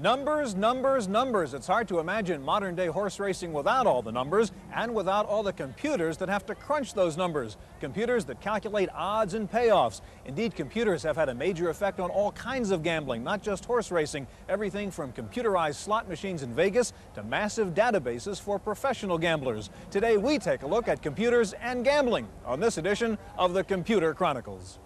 Numbers, numbers, numbers. It's hard to imagine modern day horse racing without all the numbers and without all the computers that have to crunch those numbers. Computers that calculate odds and payoffs. Indeed, computers have had a major effect on all kinds of gambling, not just horse racing. Everything from computerized slot machines in Vegas to massive databases for professional gamblers. Today, we take a look at computers and gambling on this edition of the Computer Chronicles.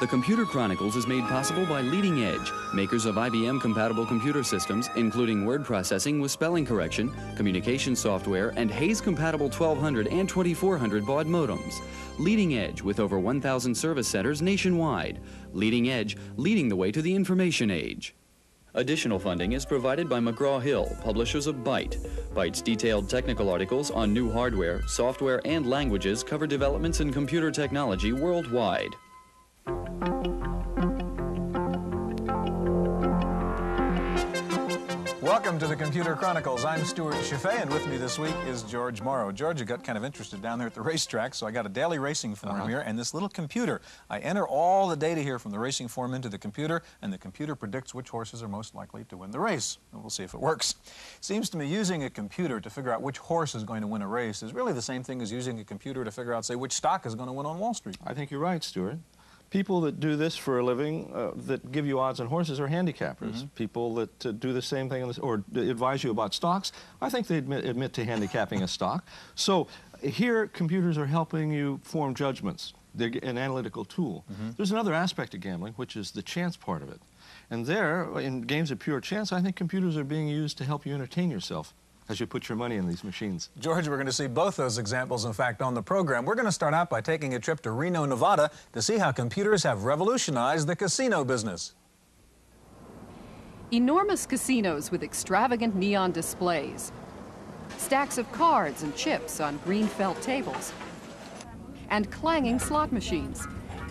The Computer Chronicles is made possible by Leading Edge, makers of IBM compatible computer systems, including word processing with spelling correction, communication software, and Hayes compatible 1200 and 2400 baud modems. Leading Edge with over 1,000 service centers nationwide. Leading Edge, leading the way to the information age. Additional funding is provided by McGraw-Hill, publishers of Byte. Byte's detailed technical articles on new hardware, software, and languages cover developments in computer technology worldwide. Welcome to the Computer Chronicles. I'm Stewart Cheifet, and with me this week is George Morrow. George, you got kind of interested down there at the racetrack, so I got a daily racing form uh -huh. here and this little computer. I enter all the data here from the racing form into the computer, and the computer predicts which horses are most likely to win the race. And we'll see if it works. Seems to me using a computer to figure out which horse is going to win a race is really the same thing as using a computer to figure out, say, which stock is going to win on Wall Street. I think you're right, Stewart people that do this for a living uh, that give you odds on horses are handicappers. Mm -hmm. People that uh, do the same thing this, or advise you about stocks, I think they admit, admit to handicapping a stock. So here, computers are helping you form judgments. They're an analytical tool. Mm -hmm. There's another aspect of gambling, which is the chance part of it. And there, in games of pure chance, I think computers are being used to help you entertain yourself as you put your money in these machines. George, we're going to see both those examples, in fact, on the program. We're going to start out by taking a trip to Reno, Nevada to see how computers have revolutionized the casino business. Enormous casinos with extravagant neon displays, stacks of cards and chips on green felt tables, and clanging slot machines.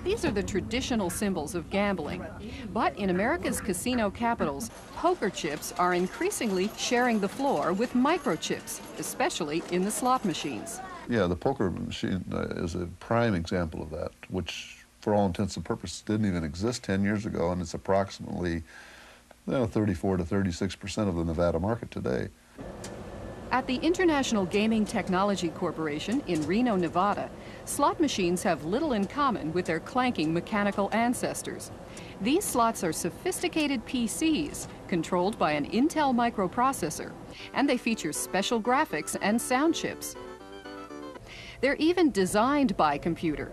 These are the traditional symbols of gambling. But in America's casino capitals, poker chips are increasingly sharing the floor with microchips, especially in the slot machines. Yeah, the poker machine uh, is a prime example of that, which for all intents and purposes didn't even exist 10 years ago, and it's approximately you know, 34 to 36 percent of the Nevada market today. At the International Gaming Technology Corporation in Reno, Nevada, slot machines have little in common with their clanking mechanical ancestors. These slots are sophisticated PCs controlled by an Intel microprocessor, and they feature special graphics and sound chips. They're even designed by computer.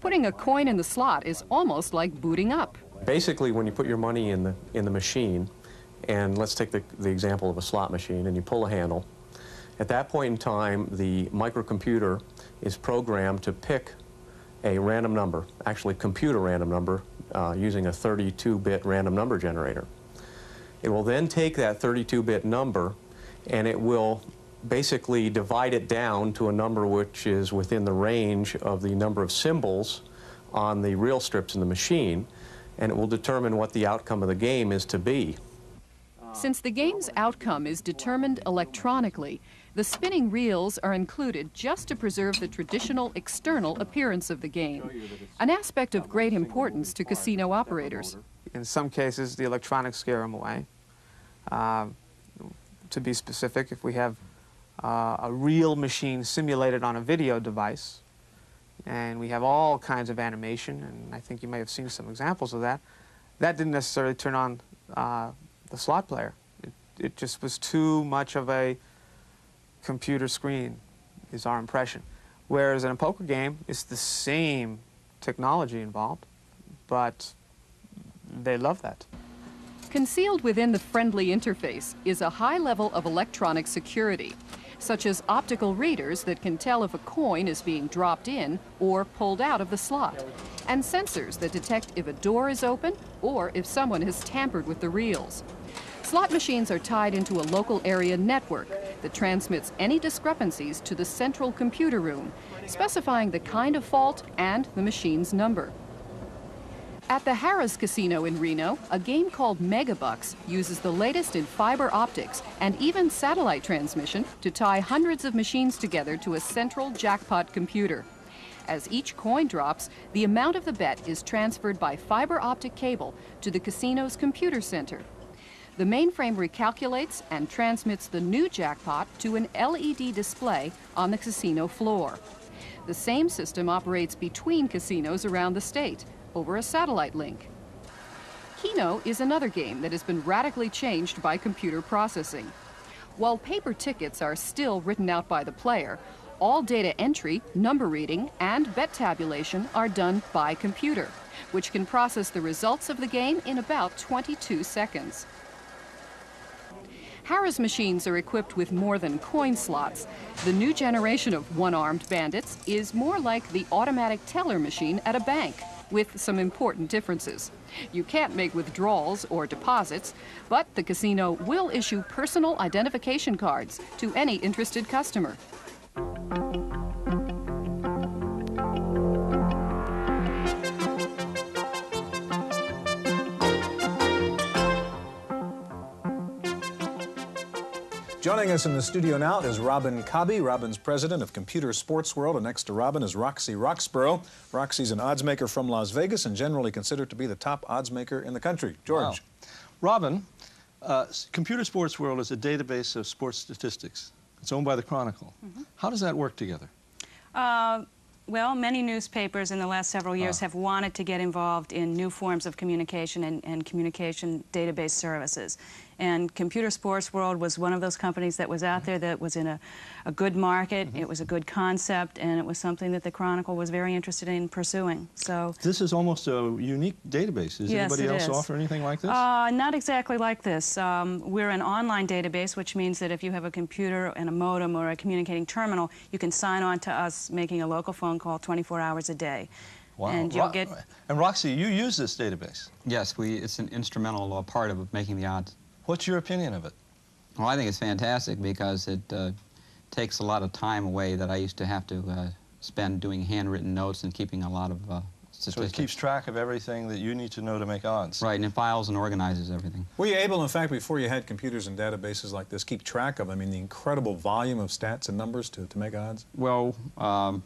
Putting a coin in the slot is almost like booting up. Basically, when you put your money in the, in the machine, and let's take the, the example of a slot machine, and you pull a handle, at that point in time, the microcomputer is programmed to pick a random number, actually compute a random number uh, using a 32-bit random number generator. It will then take that 32-bit number and it will basically divide it down to a number which is within the range of the number of symbols on the reel strips in the machine, and it will determine what the outcome of the game is to be. Since the game's outcome is determined electronically, the spinning reels are included just to preserve the traditional external appearance of the game, an aspect of great importance to casino operators. In some cases, the electronics scare them away. Uh, to be specific, if we have uh, a real machine simulated on a video device, and we have all kinds of animation, and I think you may have seen some examples of that, that didn't necessarily turn on uh, the slot player. It, it just was too much of a computer screen is our impression. Whereas in a poker game, it's the same technology involved, but they love that. Concealed within the friendly interface is a high level of electronic security, such as optical readers that can tell if a coin is being dropped in or pulled out of the slot, and sensors that detect if a door is open or if someone has tampered with the reels. Slot machines are tied into a local area network that transmits any discrepancies to the central computer room, specifying the kind of fault and the machine's number. At the Harrah's Casino in Reno, a game called Megabucks uses the latest in fiber optics and even satellite transmission to tie hundreds of machines together to a central jackpot computer. As each coin drops, the amount of the bet is transferred by fiber optic cable to the casino's computer center. The mainframe recalculates and transmits the new jackpot to an LED display on the casino floor. The same system operates between casinos around the state over a satellite link. Keno is another game that has been radically changed by computer processing. While paper tickets are still written out by the player, all data entry, number reading, and bet tabulation are done by computer, which can process the results of the game in about 22 seconds. Harrah's machines are equipped with more than coin slots. The new generation of one-armed bandits is more like the automatic teller machine at a bank, with some important differences. You can't make withdrawals or deposits, but the casino will issue personal identification cards to any interested customer. Joining us in the studio now is Robin Cobby. Robin's president of Computer Sports World, and next to Robin is Roxy Roxborough. Roxy's an odds maker from Las Vegas and generally considered to be the top odds maker in the country. George. Wow. Robin, uh, Computer Sports World is a database of sports statistics. It's owned by the Chronicle. How does that work together? Uh, well, many newspapers in the last several years Ah. have wanted to get involved in new forms of communication and, and communication database services. And Computer Sports World was one of those companies that was out there that was in a, a good market, Mm-hmm. it was a good concept, and it was something that the Chronicle was very interested in pursuing. So, This is almost a unique database. Does Yes, anybody else is. offer anything like this? Uh, not exactly like this. Um, we're an online database, which means that if you have a computer and a modem or a communicating terminal, you can sign on to us making a local phone call 24 hours a day. wow. And you'll Ro- get and Roxy, you use this database. Yes, we, it's an instrumental uh, part of making the odds. What's your opinion of it? Well, I think it's fantastic because it uh, takes a lot of time away that I used to have to uh, spend doing handwritten notes and keeping a lot of uh, So it keeps track of everything that you need to know to make odds. Right, and it files and organizes everything. Were you able, in fact, before you had computers and databases like this, keep track of, I mean, the incredible volume of stats and numbers to, to make odds? Well, um,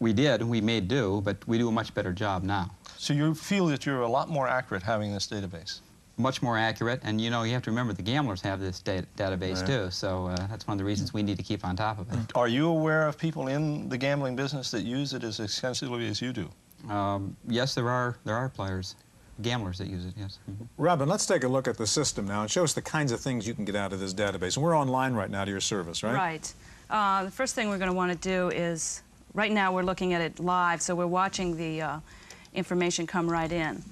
we did, we made do, but we do a much better job now. So you feel that you're a lot more accurate having this database. Much more accurate, and you know, you have to remember the gamblers have this da database Right. too, so uh, that's one of the reasons we need to keep on top of it. Are you aware of people in the gambling business that use it as extensively as you do? Um, yes, there are, there are players, gamblers that use it, yes. Mhm. Robin, let's take a look at the system now and show us the kinds of things you can get out of this database. And we're online right now to your service, right? Right. Uh, the first thing we're going to want to do is, right now we're looking at it live, so we're watching the uh, information come right in.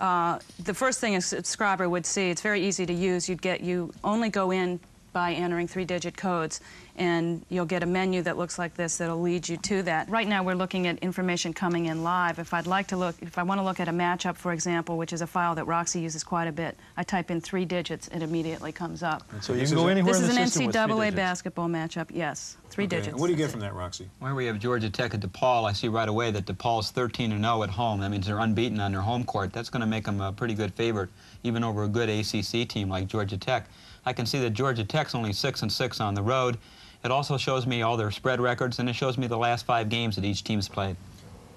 Uh, the first thing a subscriber would see, it's very easy to use. You'd get, you only go in by entering three-digit codes, and you'll get a menu that looks like this that'll lead you to that. Right now, we're looking at information coming in live. If I'd like to look, if I want to look at a matchup, for example, which is a file that Roxy uses quite a bit, I type in three digits, it immediately comes up. So you This can is go anywhere This is an system with three NCAA basketball matchup, yes. Three Okay. digits. What do you get from that, Roxy? Where we have Georgia Tech at DePaul, I see right away that DePaul's 13 and 0 at home. That means they're unbeaten on their home court. That's going to make them a pretty good favorite, even over a good ACC team like Georgia Tech. I can see that Georgia Tech's only 6 and 6 on the road. It also shows me all their spread records, and it shows me the last five games that each team's played.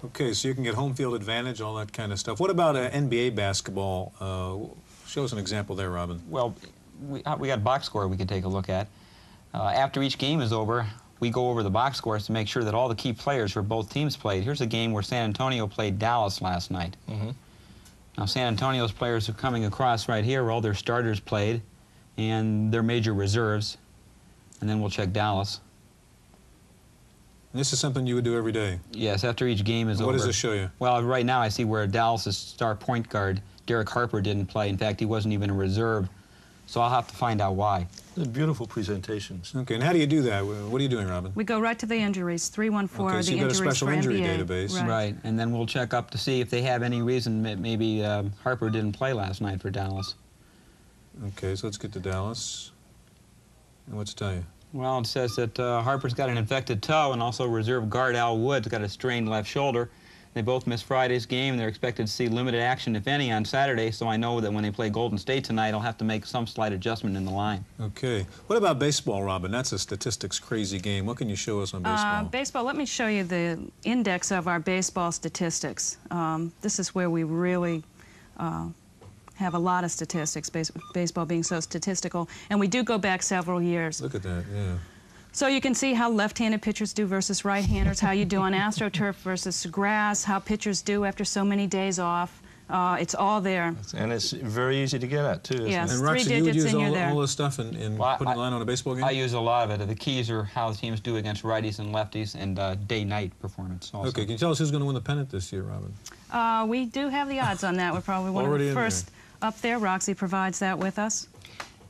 Okay, so you can get home field advantage, all that kind of stuff. What about uh, NBA basketball? Uh, show us an example there, Robin. Well, we, uh, we got box score we can take a look at. Uh, after each game is over, we go over the box scores to make sure that all the key players for both teams played. Here's a game where San Antonio played Dallas last night. Mhm. Now, San Antonio's players are coming across right here where all their starters played and their major reserves. And then we'll check Dallas. And this is something you would do every day. Yes, after each game is What over. What does this show you? Well, right now I see where Dallas' star point guard, Derek Harper, didn't play. In fact, he wasn't even a reserve. So I'll have to find out why. Beautiful presentations. Okay, and how do you do that? What are you doing, Robin? We go right to the injuries, 314, Okay, so the you've got a special for injury NBA. database. Right. Right, and then we'll check up to see if they have any reason ma- maybe um, Harper didn't play last night for Dallas. Okay, so let's get to Dallas. And what's it tell you? Well, it says that uh, Harper's got an infected toe, and also reserve guard Al Wood's got a strained left shoulder. They both missed Friday's game. They're expected to see limited action, if any, on Saturday, so I know that when they play Golden State tonight, I'll have to make some slight adjustment in the line. Okay. What about baseball, Robin? That's a statistics crazy game. What can you show us on baseball? Uh, baseball, let me show you the index of our baseball statistics. Um, this is where we really uh, have a lot of statistics, base baseball being so statistical. And we do go back several years. Look at that, yeah. So you can see how left-handed pitchers do versus right-handers, how you do on AstroTurf versus grass, how pitchers do after so many days off. Uh, it's all there. And it's very easy to get at, too, isn't Yes. it? And three Roxy, you would use all, all this stuff in, in Well, putting I- a line on a baseball game? I use a lot of it. The keys are how the teams do against righties and lefties and uh, day-night performance also. Okay, can you tell us who's going to win the pennant this year, Robin? Uh, we do have the odds on that. We're probably one Already of the first up there. Roxy provides that with us.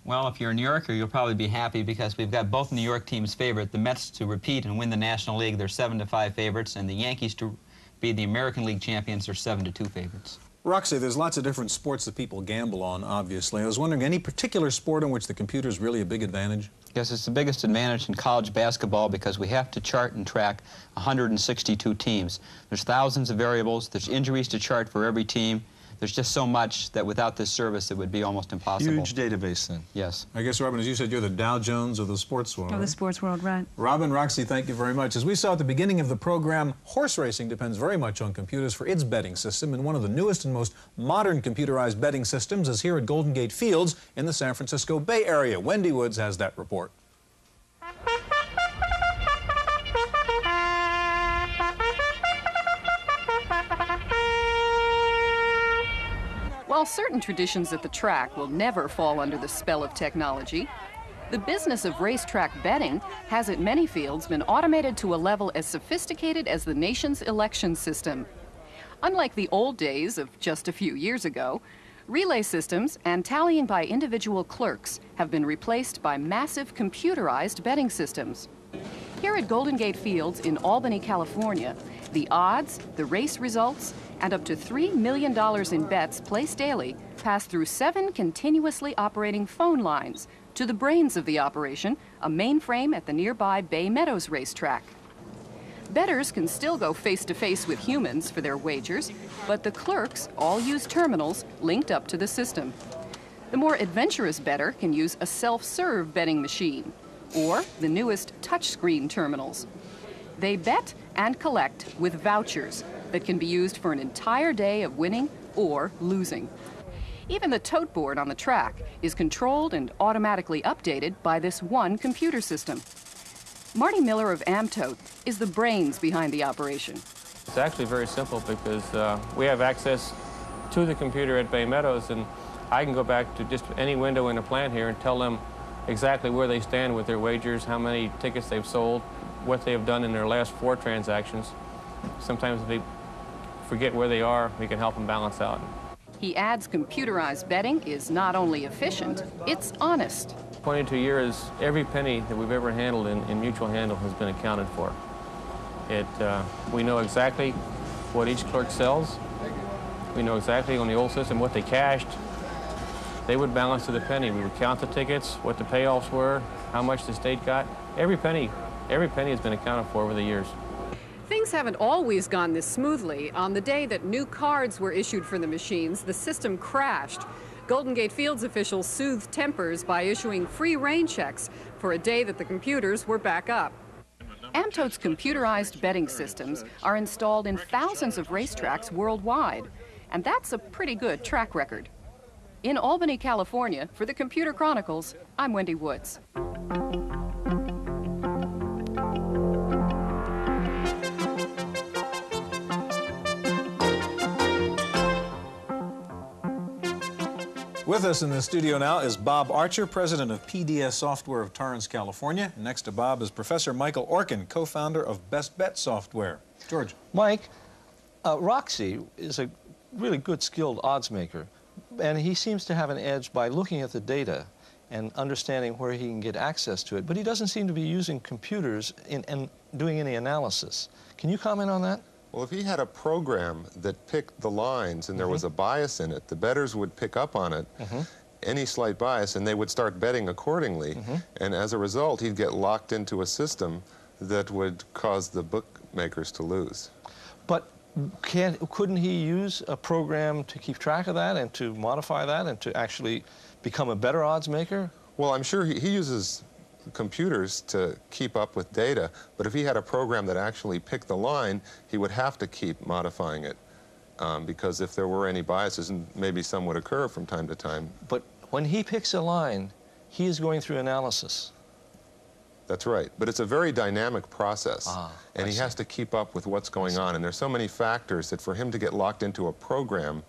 Well, if you're a New Yorker, you'll probably be happy because we've got both New York teams favorite, the Mets to repeat and win the National League, they're 7 to 5 favorites, and the Yankees to be the American League champions, they're 7 to 2 favorites. Roxy, there's lots of different sports that people gamble on, obviously. I was wondering, any particular sport in which the computer is really a big advantage? Yes, it's the biggest advantage in college basketball because we have to chart and track 162 teams. There's thousands of variables, there's injuries to chart for every team. There's just so much that without this service it would be almost impossible. Huge database, then. Yes. I guess, Robin, as you said, you're the Dow Jones of the sports world. Of the sports world, right? Robin, Roxy, thank you very much. As we saw at the beginning of the program, horse racing depends very much on computers for its betting system, and one of the newest and most modern computerized betting systems is here at Golden Gate Fields in the San Francisco Bay Area. Wendy Woods has that report. While certain traditions at the track will never fall under the spell of technology, the business of racetrack betting has at many fields been automated to a level as sophisticated as the nation's election system. Unlike the old days of just a few years ago, relay systems and tallying by individual clerks have been replaced by massive computerized betting systems. Here at Golden Gate Fields in Albany, California, the odds, the race results, and up to $3 million in bets placed daily pass through seven continuously operating phone lines to the brains of the operation, a mainframe at the nearby Bay Meadows racetrack. Bettors can still go face to face with humans for their wagers, but the clerks all use terminals linked up to the system. The more adventurous bettor can use a self serve betting machine or the newest touchscreen terminals. They bet and collect with vouchers that can be used for an entire day of winning or losing. Even the tote board on the track is controlled and automatically updated by this one computer system. Marty Miller of Amtote is the brains behind the operation. It's actually very simple because uh, we have access to the computer at Bay Meadows, and I can go back to just any window in the plant here and tell them exactly where they stand with their wagers, how many tickets they've sold, what they have done in their last four transactions. Sometimes if they forget where they are, we can help them balance out. He adds computerized betting is not only efficient, it's honest. 22 years, every penny that we've ever handled in, in mutuel handle has been accounted for. It, uh, we know exactly what each clerk sells. We know exactly on the old system what they cashed. They would balance to the penny. We would count the tickets, what the payoffs were, how much the state got. Every penny, every penny has been accounted for over the years. Things haven't always gone this smoothly. On the day that new cards were issued for the machines, the system crashed. Golden Gate Fields officials soothed tempers by issuing free rain checks for a day that the computers were back up. Amtote's computerized betting systems are installed in thousands of racetracks worldwide, and that's a pretty good track record. In Albany, California, for the Computer Chronicles, I'm Wendy Woods. With us in the studio now is Bob Archer, president of PDS Software of Torrance, California. Next to Bob is Professor Michael Orkin, co-founder of Best Bet Software. George. Mike, uh, Roxy is a really good, skilled odds maker, and he seems to have an edge by looking at the data and understanding where he can get access to it, but he doesn't seem to be using computers in, and doing any analysis. Can you comment on that? Well, if he had a program that picked the lines and there was mm-hmm. a bias in it, the bettors would pick up on it mm-hmm. any slight bias, and they would start betting accordingly. Mm-hmm. And as a result, he'd get locked into a system that would cause the bookmakers to lose. But can, couldn't he use a program to keep track of that and to modify that and to actually become a better odds maker? Well, I'm sure he, he uses computers to keep up with data, but if he had a program that actually picked the line, he would have to keep modifying it. Um, because if there were any biases, and maybe some would occur from time to time. But when he picks a line, he is going through analysis. That's right. But it's a very dynamic process. Ah, and I he see. has to keep up with what's going on. And there's so many factors that for him to get locked into a program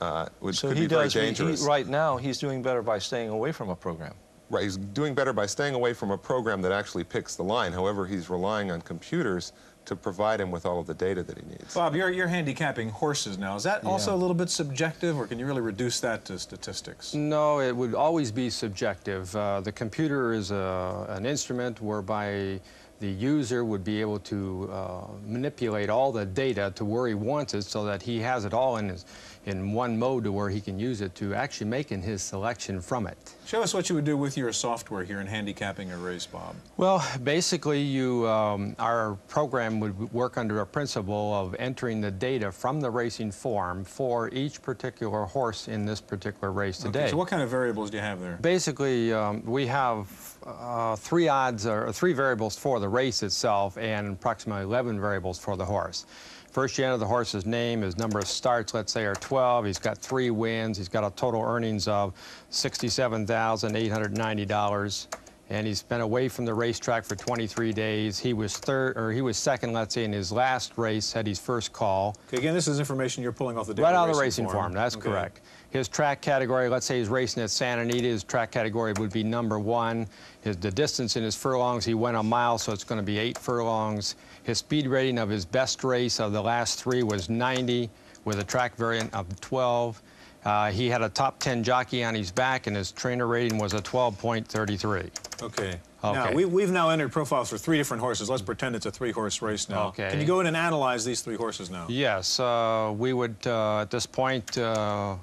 uh, would, So could he be very does, he- he- dangerous. right now, he's doing better by staying away from a program. Right, he's doing better by staying away from a program that actually picks the line. However, he's relying on computers to provide him with all of the data that he needs. Bob, you're, you're handicapping horses now. Is that also Yeah. a little bit subjective, or can you really reduce that to statistics? No, it would always be subjective. Uh, the computer is a, an instrument whereby the user would be able to uh, manipulate all the data to where he wants it so that he has it all in, his, in one mode to where he can use it to actually making his selection from it. Show us what you would do with your software here in handicapping a race, Bob. Well, basically, you, um, our program would work under a principle of entering the data from the racing form for each particular horse in this particular race today. Okay, so what kind of variables do you have there? Basically, um, we have uh, three odds or three variables for the race itself and approximately 11 variables for the horse. First, you enter the horse's name, his number of starts, let's say, are 12. He's got three wins. He's got a total earnings of $67,890. And he's been away from the racetrack for 23 days. He was third, or he was second, let's say, in his last race, had his first call. Okay, again, this is information you're pulling off the Right out of the racing form, that's Okay. correct. His track category, let's say he's racing at Santa Anita, his track category would be number one. His, the distance in his furlongs, he went a mile, so it's going to be eight furlongs. His speed rating of his best race of the last three was 90, with a track variant of 12. Uh, he had a top 10 jockey on his back, and his trainer rating was a 12.33. Okay. Now, Okay. we, we've now entered profiles for three different horses. Let's pretend it's a three-horse race now. Okay. Can you go in and analyze these three horses now? Yes, uh, we would, uh, at this point, uh,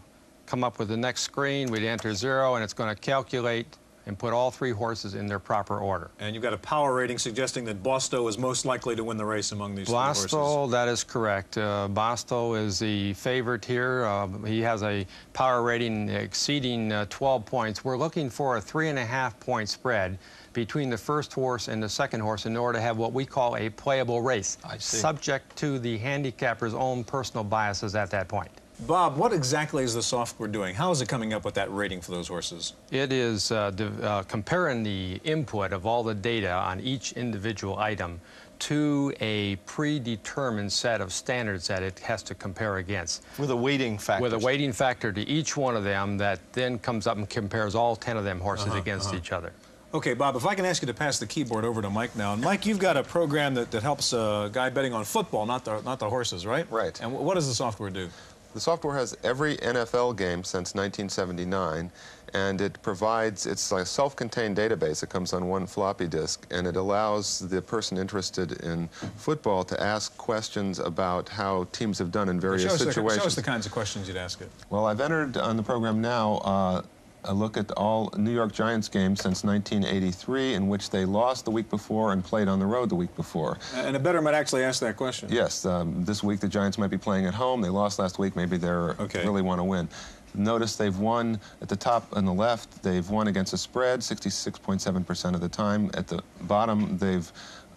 come up with the next screen. We'd enter zero, and it's going to calculate and put all three horses in their proper order. And you've got a power rating suggesting that Bosto is most likely to win the race among these three horses. That is correct. Uh, Bosto is the favorite here. Uh, he has a power rating exceeding uh, 12 points. We're looking for a three and a half point spread between the first horse and the second horse in order to have what we call a playable race, I see. subject to the handicapper's own personal biases at that point. Bob, what exactly is the software doing? How is it coming up with that rating for those horses? It is uh, div- uh, comparing the input of all the data on each individual item to a predetermined set of standards that it has to compare against. With a weighting factor. With a weighting factor to each one of them that then comes up and compares all 10 of them horses Uh-huh, against uh-huh. each other. Okay, Bob, if I can ask you to pass the keyboard over to Mike now. And Mike, you've got a program that, that helps a guy betting on football, not the, not the horses, right? Right. And wh- what does the software do? The software has every NFL game since 1979, and it provides, it's like a self-contained database. It comes on one floppy disk, and it allows the person interested in football to ask questions about how teams have done in various show, us the, situations. show us the kinds of questions you'd ask it. Well, I've entered on the program now uh, a look at all New York Giants games since 1983, in which they lost the week before and played on the road the week before. And a bettor might actually ask that question. Yes, um, this week the Giants might be playing at home. They lost last week. Maybe they Okay. really want to win. Notice they've won at the top on the left. They've won against the spread 66.7% of the time. At the bottom, they've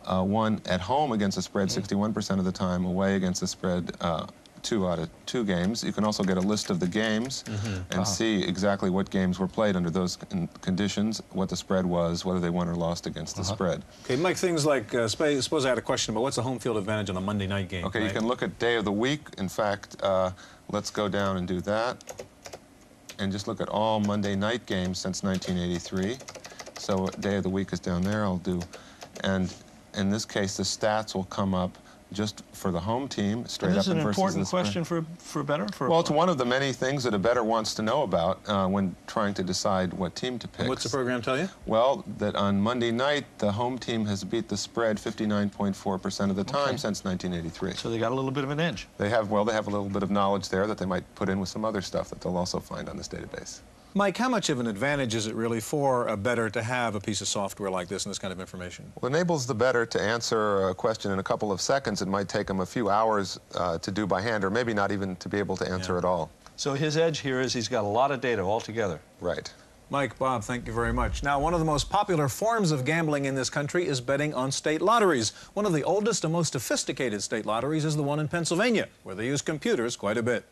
uh, won at home against the spread 61% of the time. Away against the spread. Uh, Two out of two games. You can also get a list of the games and see exactly what games were played under those con- conditions, what the spread was, whether they won or lost against the spread. Okay, Mike, things like, uh, suppose I had a question about what's the home field advantage on a Monday night game? Okay, you can look at day of the week. In fact, uh, let's go down and do that. And just look at all Monday night games since 1983. So day of the week is down there. I'll do, and in this case, the stats will come up just for the home team, straight And up this is an and versus important the spread. question for, for better? For Well, it's one of the many things that a Bettor wants to know about uh, when trying to decide what team to pick. And what's the program tell you? Well, that on Monday night, the home team has beat the spread 59.4% of the time Okay. since 1983. So they got a little bit of an edge. They have, well, they have a little bit of knowledge there that they might put in with some other stuff that they'll also find on this database. Mike, how much of an advantage is it really for a bettor to have a piece of software like this and this kind of information? Well, it enables the bettor to answer a question in a couple of seconds. It might take him a few hours uh, to do by hand, or maybe not even to be able to answer Yeah. at all. So his edge here is he's got a lot of data altogether. Right. Mike, Bob, thank you very much. Now, one of the most popular forms of gambling in this country is betting on state lotteries. One of the oldest and most sophisticated state lotteries is the one in Pennsylvania, where they use computers quite a bit.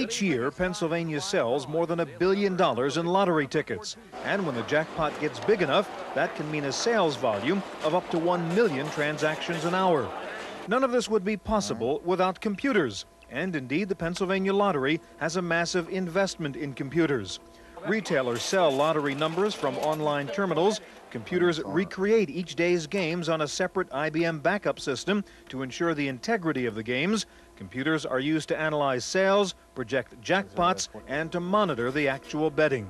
Each year, Pennsylvania sells more than a billion dollars in lottery tickets. And when the jackpot gets big enough, that can mean a sales volume of up to 1 million transactions an hour. None of this would be possible without computers. And indeed, the Pennsylvania Lottery has a massive investment in computers. Retailers sell lottery numbers from online terminals. Computers recreate each day's games on a separate IBM backup system to ensure the integrity of the games. Computers are used to analyze sales, project jackpots, and to monitor the actual betting.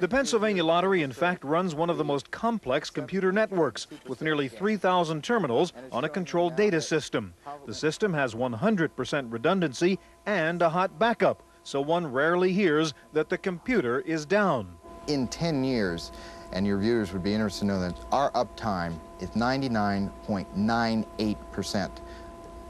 The Pennsylvania Lottery, in fact, runs one of the most complex computer networks with nearly 3,000 terminals on a controlled data system. The system has 100% redundancy and a hot backup, so one rarely hears that the computer is down. in 10 years, and your viewers would be interested to know that our uptime is 99.98%,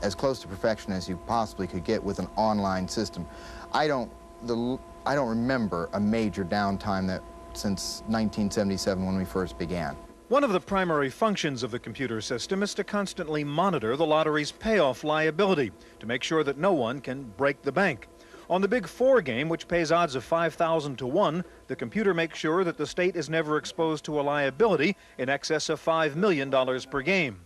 as close to perfection as you possibly could get with an online system. I don't, the, I don't remember a major downtime that since 1977 when we first began. One of the primary functions of the computer system is to constantly monitor the lottery's payoff liability to make sure that no one can break the bank. On the Big Four game, which pays odds of 5,000 to 1, the computer makes sure that the state is never exposed to a liability in excess of $5 million per game.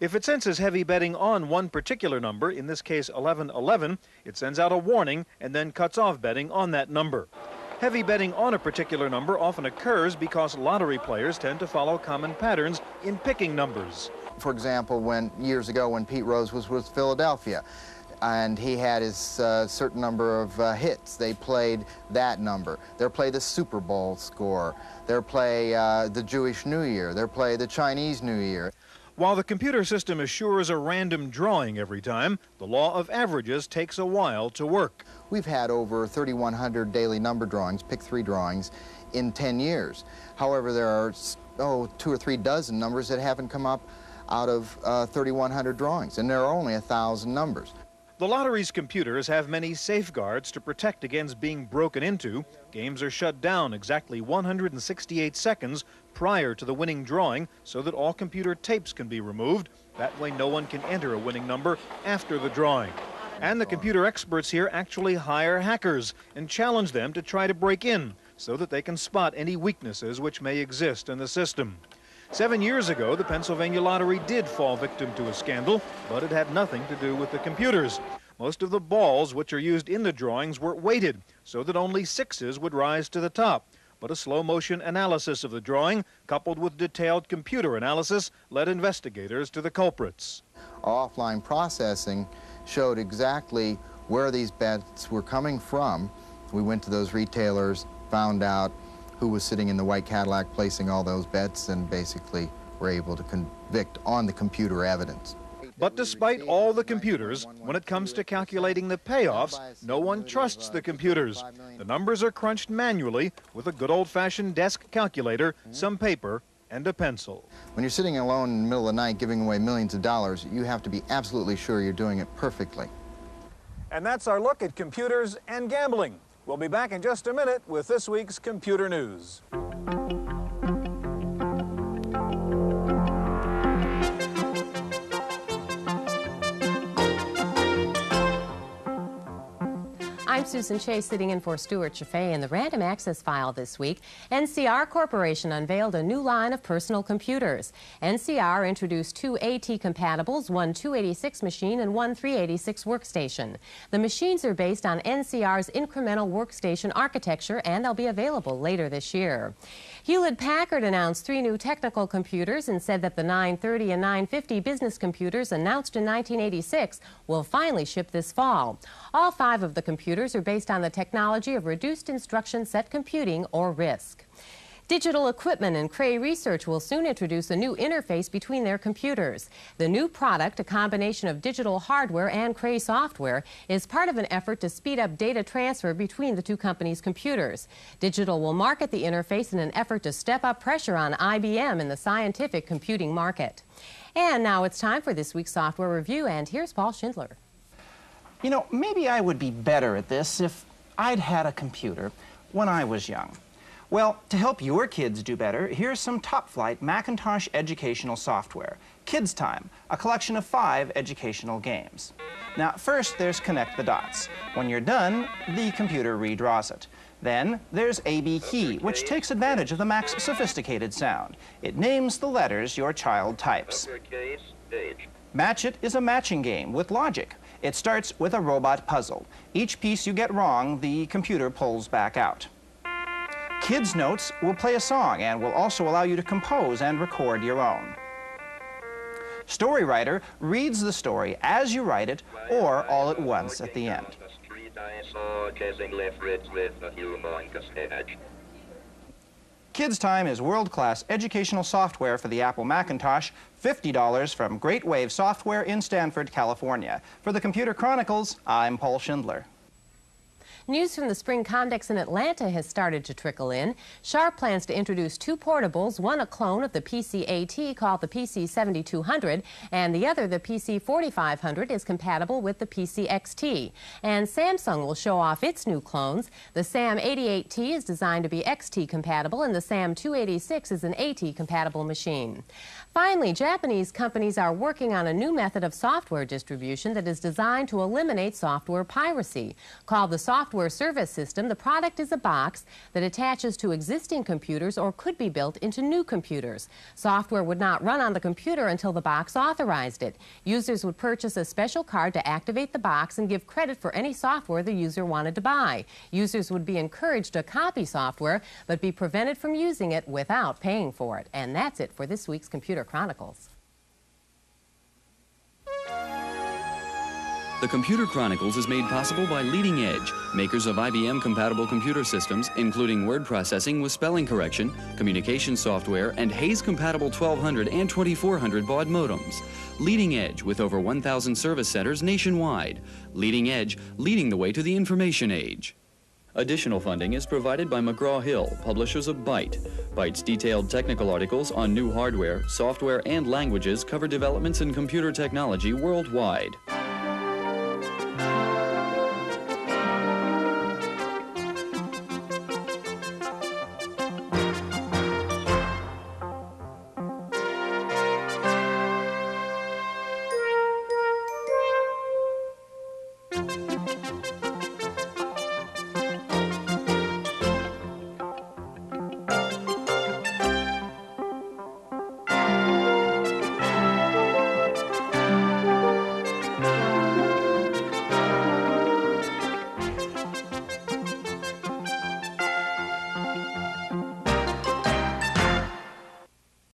If it senses heavy betting on one particular number, in this case 1111, it sends out a warning and then cuts off betting on that number. Heavy betting on a particular number often occurs because lottery players tend to follow common patterns in picking numbers. For example, when years ago when Pete Rose was with Philadelphia, and he had his uh, certain number of uh, hits. They played that number. They'll play the Super Bowl score. They'll play uh, the Jewish New Year. They'll play the Chinese New Year. While the computer system assures a random drawing every time, the law of averages takes a while to work. We've had over 3,100 daily number drawings, pick three drawings, in 10 years. However, there are, oh, two or three dozen numbers that haven't come up out of uh, 3,100 drawings, and there are only a 1,000 numbers. The lottery's computers have many safeguards to protect against being broken into. Games are shut down exactly 168 seconds prior to the winning drawing so that all computer tapes can be removed. That way no one can enter a winning number after the drawing. And the computer experts here actually hire hackers and challenge them to try to break in so that they can spot any weaknesses which may exist in the system. Seven years ago, the Pennsylvania Lottery did fall victim to a scandal, but it had nothing to do with the computers. Most of the balls which are used in the drawings were weighted so that only sixes would rise to the top. But a slow motion analysis of the drawing, coupled with detailed computer analysis, led investigators to the culprits. Offline processing showed exactly where these bets were coming from. We went to those retailers, found out who was sitting in the white Cadillac placing all those bets, and basically were able to convict on the computer evidence. But despite all the computers, when it comes to calculating the payoffs, no one trusts the computers. The numbers are crunched manually with a good old-fashioned desk calculator, some paper, and a pencil. When you're sitting alone in the middle of the night giving away millions of dollars, you have to be absolutely sure you're doing it perfectly. And that's our look at computers and gambling. We'll be back in just a minute with this week's Computer News. Susan Chase sitting in for Stewart Cheifet in the Random Access File this week. NCR Corporation unveiled a new line of personal computers. NCR introduced two AT compatibles, one 286 machine and one 386 workstation. The machines are based on NCR's incremental workstation architecture and they'll be available later this year. Hewlett Packard announced three new technical computers and said that the 930 and 950 business computers announced in 1986 will finally ship this fall. All five of the computers are based on the technology of reduced instruction set computing or RISC. Digital Equipment and Cray Research will soon introduce a new interface between their computers. The new product, a combination of digital hardware and Cray software, is part of an effort to speed up data transfer between the two companies' computers. Digital will market the interface in an effort to step up pressure on IBM in the scientific computing market. And now it's time for this week's software review, and here's Paul Schindler. You know, maybe I would be better at this if I'd had a computer when I was young. Well, to help your kids do better, here's some top-flight Macintosh educational software. Kids Time, a collection of five educational games. Now, first there's Connect the Dots. When you're done, the computer redraws it. Then there's AB Key, which takes advantage of the Mac's sophisticated sound. It names the letters your child types. Match It is a matching game with logic. It starts with a robot puzzle. Each piece you get wrong, the computer pulls back out. Kids Notes will play a song and will also allow you to compose and record your own. Storywriter reads the story as you write it or all at once at the end. Kids Time is world-class educational software for the Apple Macintosh, $50 from Great Wave Software in Stanford, California. For the Computer Chronicles, I'm Paul Schindler. News from the Spring Comdex in Atlanta has started to trickle in. Sharp plans to introduce two portables, one a clone of the PC-AT called the PC7200, and the other, the PC4500, is compatible with the PC-XT. And Samsung will show off its new clones. The SAM88T is designed to be XT compatible, and the SAM286 is an AT compatible machine. Finally, Japanese companies are working on a new method of software distribution that is designed to eliminate software piracy. Called the Software Service System, the product is a box that attaches to existing computers or could be built into new computers. Software would not run on the computer until the box authorized it. Users would purchase a special card to activate the box and give credit for any software the user wanted to buy. Users would be encouraged to copy software, but be prevented from using it without paying for it. And that's it for this week's Computer Chronicles. The Computer Chronicles is made possible by Leading Edge, makers of IBM-compatible computer systems, including word processing with spelling correction, communication software, and Hayes-compatible 1200 and 2400 baud modems. Leading Edge, with over 1,000 service centers nationwide. Leading Edge, leading the way to the information age. Additional funding is provided by McGraw-Hill, publishers of Byte. Byte's detailed technical articles on new hardware, software, and languages cover developments in computer technology worldwide.